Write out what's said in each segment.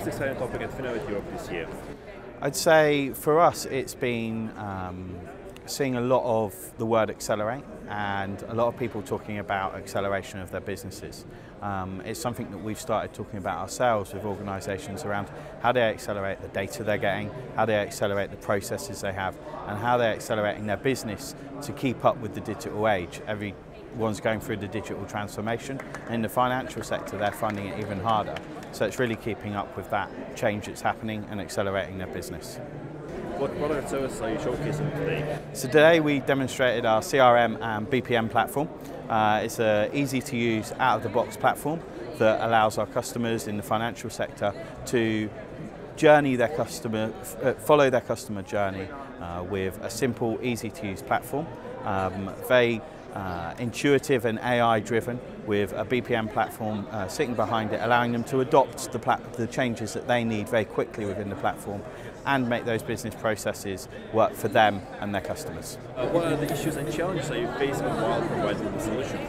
most exciting topic at Finovate Europe this year? I'd say for us it's been um, seeing a lot of the word accelerate and a lot of people talking about acceleration of their businesses. Um, it's something that we've started talking about ourselves with organisations around how they accelerate the data they're getting, how they accelerate the processes they have, and how they're accelerating their business to keep up with the digital age. Everyone's going through the digital transformation. And in the financial sector, they're finding it even harder. So it's really keeping up with that change that's happening and accelerating their business. What product are you showcasing today? So today we demonstrated our CRM and BPM platform. Uh, it's an easy to use out of the box platform that allows our customers in the financial sector to journey their customer, uh, follow their customer journey uh, with a simple, easy to use platform. Um, very uh, intuitive and AI driven with a BPM platform uh, sitting behind it, allowing them to adopt the, the changes that they need very quickly within the platform and make those business processes work for them and their customers. Uh, what are the issues and challenges that you facing while providing the solution?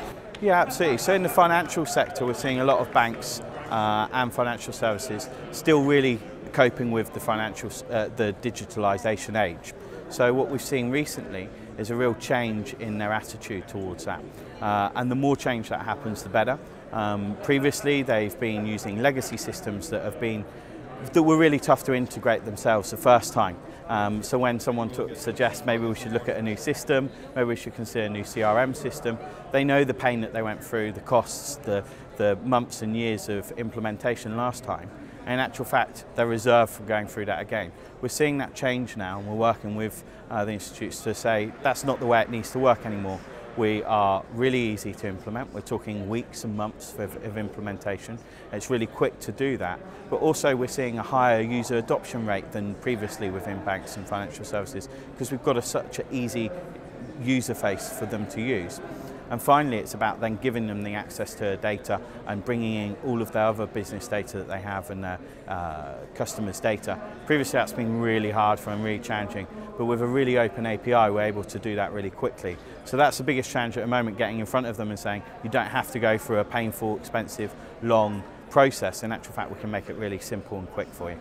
Yeah, absolutely. So in the financial sector, we're seeing a lot of banks uh, and financial services still really coping with the financial, uh, the digitalisation age. So what we've seen recently is a real change in their attitude towards that. Uh, and the more change that happens, the better. Um, previously, they've been using legacy systems that have been that were really tough to integrate themselves the first time. Um, so when someone suggests maybe we should look at a new system, maybe we should consider a new CRM system, they know the pain that they went through, the costs, the, the months and years of implementation last time. In actual fact, they're reserved from going through that again. We're seeing that change now and we're working with uh, the institutes to say that's not the way it needs to work anymore. We are really easy to implement. We're talking weeks and months of, of, implementation. It's really quick to do that. But also we're seeing a higher user adoption rate than previously within banks and financial services because we've got a, such an easy user face for them to use. And finally, it's about then giving them the access to data and bringing in all of their other business data that they have and their uh, customers' data. Previously, that's been really hard for them, really challenging. But with a really open API, we're able to do that really quickly. So that's the biggest challenge at the moment, getting in front of them and saying, you don't have to go through a painful, expensive, long process. In actual fact, we can make it really simple and quick for you.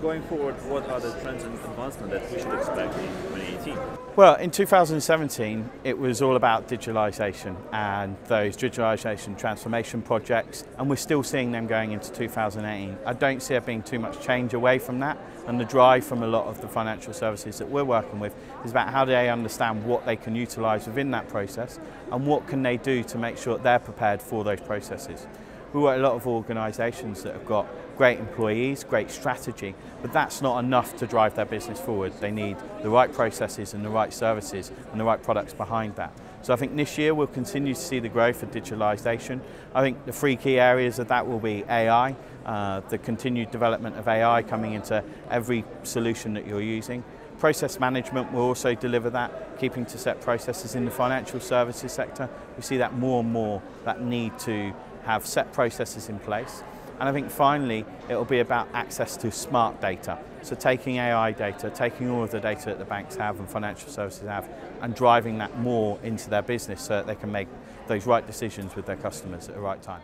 Going forward, what are the trends and advancements that we should expect in 2018? Well, in 2017, it was all about digitalisation and those digitalisation transformation projects, and we're still seeing them going into 2018. I don't see there being too much change away from that, and the drive from a lot of the financial services that we're working with is about how do they understand what they can utilise within that process and what can they do to make sure they're prepared for those processes. We work a lot of organisations that have got great employees, great strategy, but that's not enough to drive their business forward. They need the right processes and the right services and the right products behind that. So I think this year we'll continue to see the growth of digitalisation. I think the three key areas of that will be AI, uh, the continued development of AI coming into every solution that you're using. Process management will also deliver that, keeping to set processes in the financial services sector. We see that more and more, that need to have set processes in place. And I think finally, it'll be about access to smart data. So taking AI data, taking all of the data that the banks have and financial services have, and driving that more into their business so that they can make those right decisions with their customers at the right time.